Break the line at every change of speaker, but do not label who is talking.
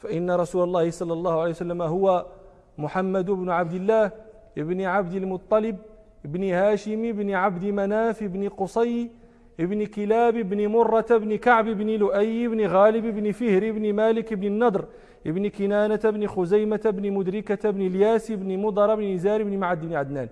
فإن رسول الله صلى الله عليه وسلم هو محمد بن عبد الله بن عبد المطلب بن هاشم بن عبد مناف بن قصي بن كلاب بن مرة بن كعب بن لؤي بن غالب بن فهر بن مالك بن النضر بن كنانة بن خزيمة بن مدركة بن الياس بن مضر بن نزار بن معد بن عدنان.